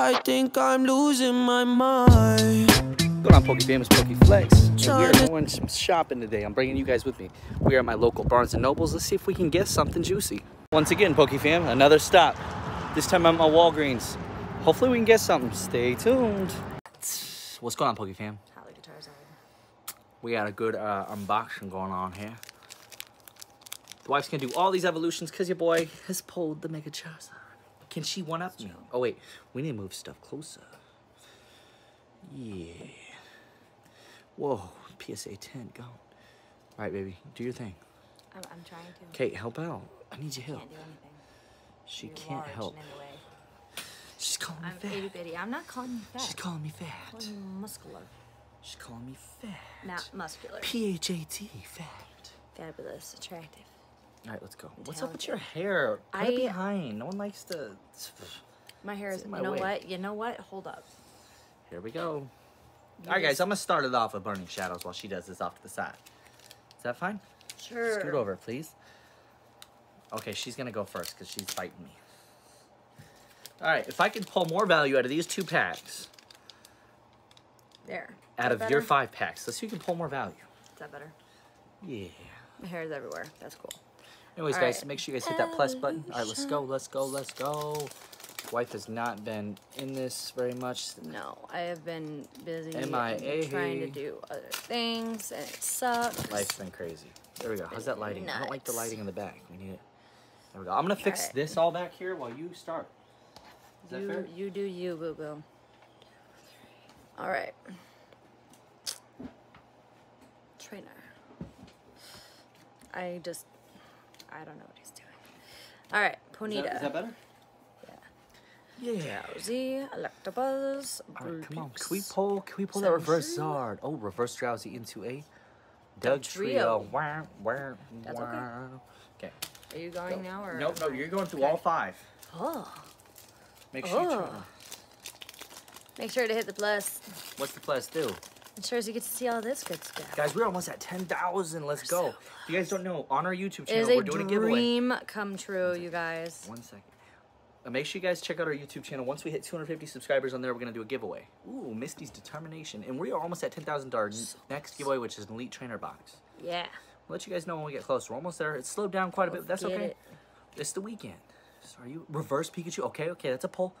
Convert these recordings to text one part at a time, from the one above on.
I think I'm losing my mind. Going on Poke Famous Poke Flex. And we are going some shopping today. I'm bringing you guys with me. We are at my local Barnes and Nobles. Let's see if we can get something juicy. Once again, Poke Fam, another stop. This time I'm at Walgreens. Hopefully we can get something. Stay tuned. What's going on, Poke Fam? Holly guitars are. We got a good uh, unboxing going on here. The wife's gonna do all these evolutions because your boy has pulled the Mega Charizard. Can she one up me? Oh wait, we need to move stuff closer. Yeah. Whoa, PSA 10, go. All right, baby, do your thing. I'm, I'm trying to. Kate, help out. I need your help. Can't do anything. She You're can't large help. and in. She's calling me I'm fat. itty bitty. I'm not calling you fat. She's calling me fat. calling you muscular, She's calling me fat. not muscular. P-H-A-T, fat. Fabulous, attractive. All right, let's go. What's up with your hair? Put I- it behind. No one likes to. My hair is. my You know way. what? You know what? Hold up. Here we go. All right, guys, I'm gonna start it off with Burning Shadows while she does this off to the side. Is that fine? Sure. Scoot over, please. Okay, she's gonna go first because she's fighting me. All right, if I can pull more value out of these two packs, There. out of that your five packs, let's see who can pull more value. Is that better? Yeah. My hair is everywhere. That's cool. Anyways, All guys, right. make sure you guys hit that plus button. All right, let's go, let's go, let's go. Wife has not been in this very much. No, I have been busy MIA. and trying to do other things, and it sucks. Life's been crazy. There we go. How's that lighting? I don't like the lighting in the back. We need it. There we go. I'm gonna fix Alright. this all back here while you start. Is that you, fair? you do you, boo boo. All right. Trainer. I just, I don't know what he's doing. All right, Is Ponyta. that, is that better? Yeah. Yeah. Drowzee, Electabuzz, All right, come on. Can we pull? Can we pull that reverse Zard? Oh, reverse Drowzee into a Dugtrio. Trio. Wah, wah, That's okay. wah. Okay. Are you going now or? Nope, no, you're going through all five. Oh, Make sure you Oh. make sure to hit the plus. What's the plus do? Ensures you get to see all this good stuff. Guys, we're almost at 10,000. Let's go. If you guys don't know, on our YouTube channel, we're doing a giveaway. dream come true, you guys. One second. Uh, make sure you guys check out our YouTube channel. Once we hit 250 subscribers on there, we're going to do a giveaway. Ooh, Misty's Determination. And we are almost at 10,000 our n- next giveaway, which is an Elite Trainer box. Yeah. We'll let you guys know when we get close. We're almost there. It's slowed down quite a bit, but that's Get okay. it. It's the weekend. So are you reverse Pikachu? Okay, okay, that's a pull.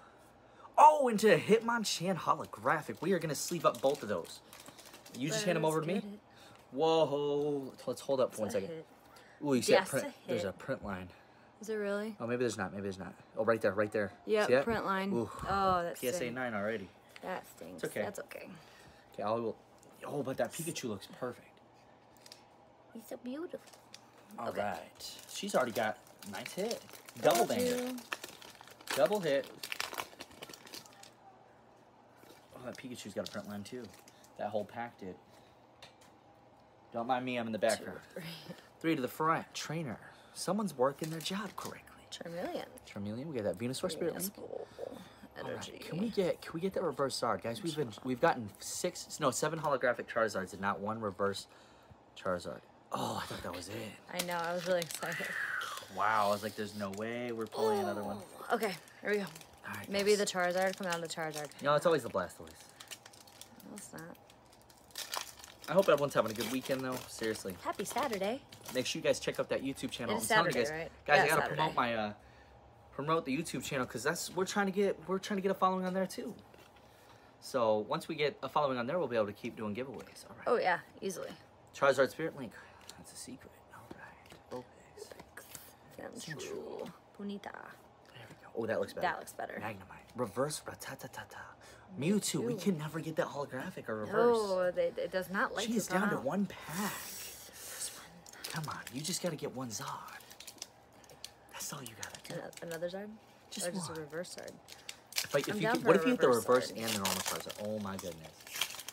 Oh, into a Hitmonchan holographic. We are going to sleeve up both of those. You just hand them over to me? it. Whoa. Let's hold up for one second. It's a second. hit. Ooh, you see that print? a There's a print line. Is it really? Oh, maybe there's not. Maybe there's not. Oh, right there, right there. Yeah, print line. Ooh, Oh, that's PSA stinks. 9 already. That stinks. It's okay. That's okay. Okay, I will. Oh, but that Pikachu looks perfect. He's so beautiful. All Okay. right. She's already got nice hit. Double Told banger. you. Double hit. Pikachu's got a print line too. That whole pack did. Don't mind me, I'm in the background. Three. Three to the front. Trainer. Someone's working their job correctly. Charmeleon. Charmeleon, we got that Venusaur Spirit Link. All right, Energy. Can we get can we get that reverse Zard, guys? We've been we've gotten six no seven holographic Charizards and not one reverse Charizard. Oh, I thought that was it. I know. I was really excited. Wow, I was like, there's no way we're pulling another one. Okay, here we go. Right, Maybe guys. the Charizard come out of the Charizard. No, it's always the Blastoise. No, it's not. I hope everyone's having a good weekend though. Seriously, Happy Saturday. make sure you guys check out that YouTube channel. It is I'm telling you Saturday, guys, right? guys, Yeah, I gotta Saturday. promote my uh, promote the YouTube channel because that's we're trying to get we're trying to get a following on there too. So once we get a following on there, we'll be able to keep doing giveaways. All right. Oh yeah, easily. Charizard Spirit Link. That's a secret. All right. Vulpix. Sandshrew. Ponyta. There we go. Oh, that looks better. That looks better. Magnemite. Reverse Rattatatata. Mewtwo. We can never get that holographic or reverse. No, they, it does not like she to is down to one pack. Come on, you just gotta get one Zard. That's all you gotta do. Uh, another Zard? Just or just a reverse Zard? If, if I'm you what if you get the reverse Zard. and the normal Charizard? Oh my goodness.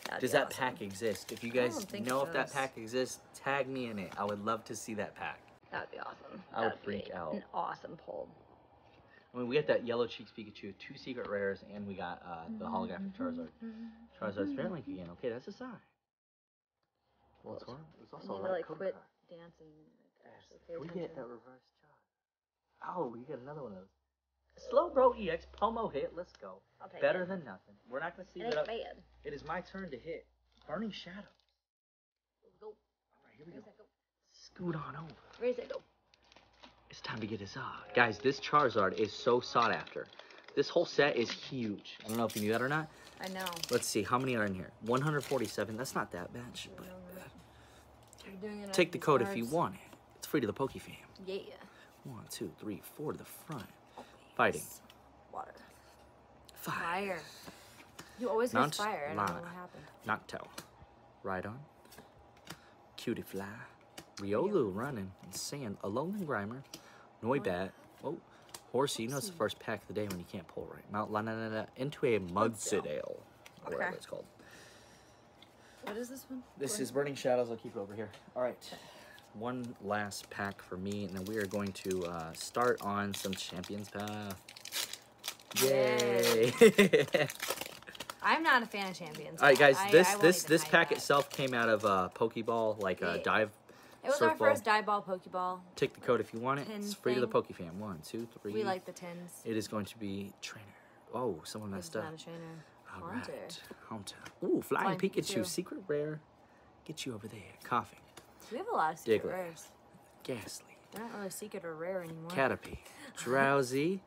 That'd Does that awesome. pack exist? If you guys know if that pack exists, tag me in it. I would love to see that pack. That'd be awesome. I would freak out. An awesome pull. I mean, we got that yellow cheeks Pikachu, two secret rares, and we got uh, the mm-hmm, holographic mm-hmm, Charizard. Charizard Spirit Link again. Okay, that's a sign. Well, it's hard. There's I also need a to like quit card. dancing. like, actually pay Can we get that reverse charge? Oh, we get another one of those. Slowbro EX Pomo hit. Let's go. I'll take Better it. than nothing. We're not gonna see It that. up- bad. It is my turn to hit. Burning Shadow. Go. All right, here we Where's go. that go? Scoot on over. Where's that go? Time to get his uh guys, this Charizard is so sought after. This whole set is huge. I don't know if you knew that or not. I know. Let's see, how many are in here? 147. That's not that much, But it take the code if you want it. It's free to the Poke fam. Yeah. One, two, three, four to the front. Fighting. Water. Five. Fire. You always Mount use fire. I don't know what happened. Noctowl. Rhydon. Cutiefly. Riolu running. And Sand. Alolan Grimer. Noibat. Oh. Horsey. You know it's the first pack of the day when you can't pull right. Mount Lana into a Mudsdale. Or whatever Okay. it's called. What is this one? This is Burning Shadows. I'll keep it over here. All right. One last pack for me, and then we are going to uh, start on some Champions Path. Yay! I'm not a fan of champions. All right, guys. I- this I won't this this pack that. itself came out of uh, Pokeball, like a Yeah. dive. It was surf our ball. first die ball Pokeball. Take the code if you want it. Tin It's free to the thing. Pokefam. One, two, three. We like the tins. It is going to be trainer. Oh, someone It's messed not up. a trainer. All Haunter. right. Haunter. Ooh, flying, Flying Pikachu. Pikachu. Secret rare. Get you over there. Koffing. We have a lot of secret Diglett. rares. Gastly. They're not really secret or rare anymore. Caterpie. Drowzee.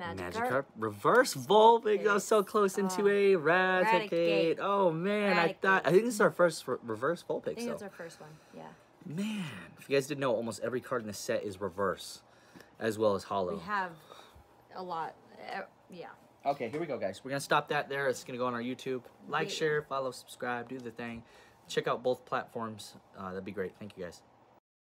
Magikarp. Magikarp. Reverse Vulpix. I was so close into Oh. a Raticate. Raticate. Oh man, I thought I think this is our first re- reverse I think that's our first one. Yeah. Man, if you guys didn't know, almost every card in the set is reverse, as well as hollow. We have a lot. Uh, yeah. Okay, here we go, guys. We're gonna stop that there. It's gonna go on our YouTube. Like, share, follow, subscribe, do the thing. Check out both platforms. Uh, that'd be great. Thank you, guys.